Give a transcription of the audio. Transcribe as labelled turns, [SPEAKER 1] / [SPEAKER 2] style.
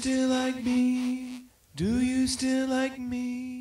[SPEAKER 1] still like me? Do you still like me?